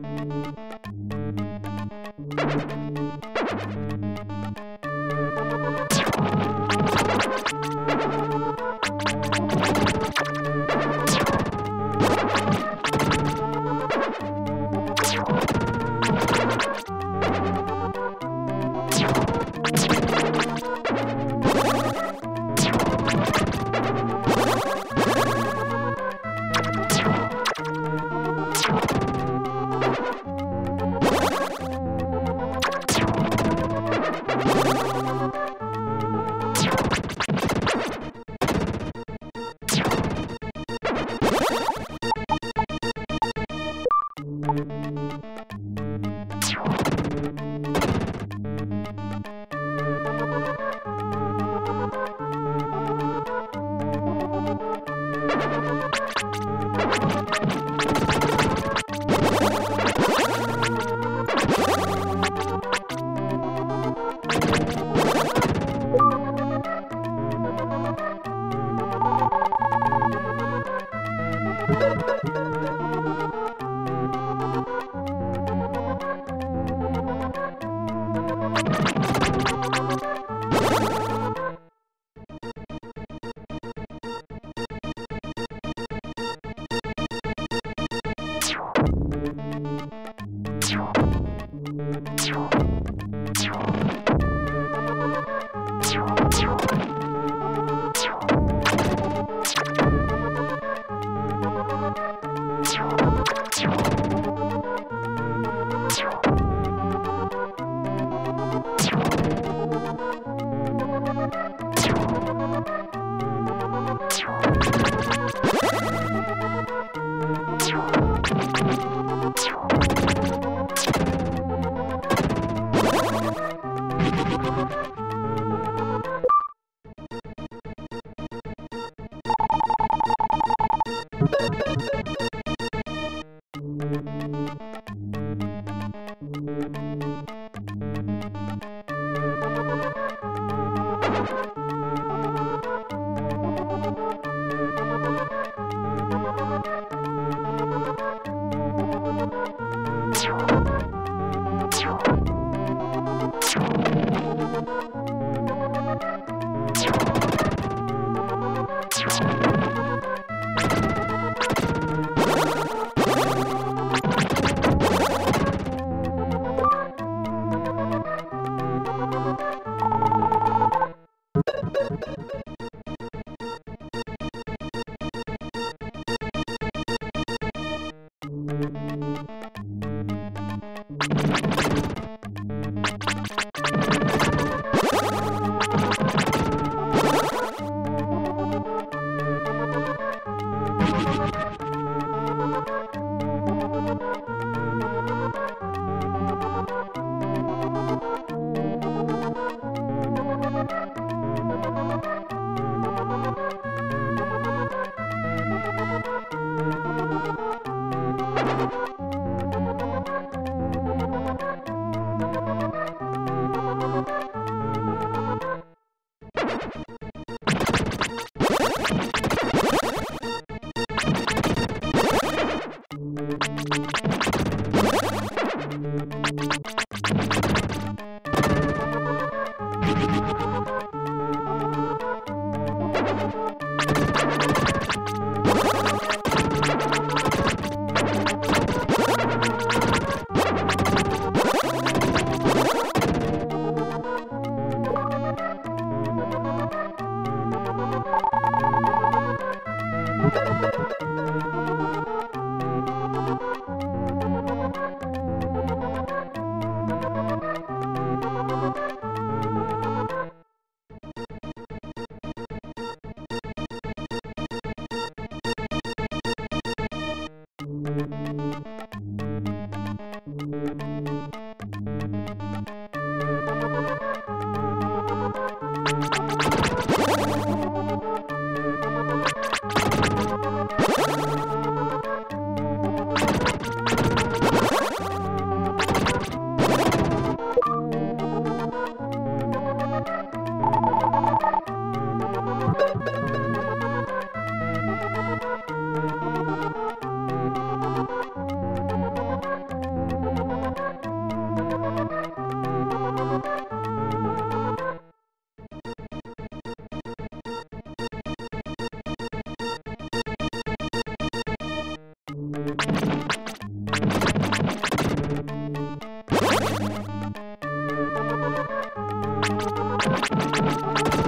you you フフフフ。you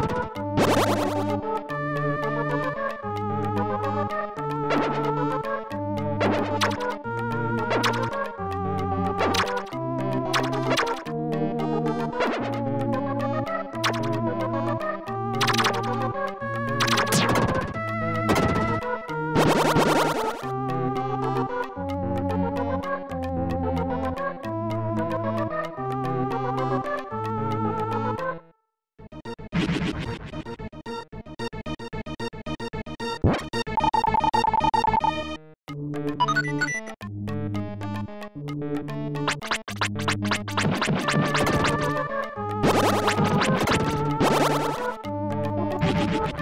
you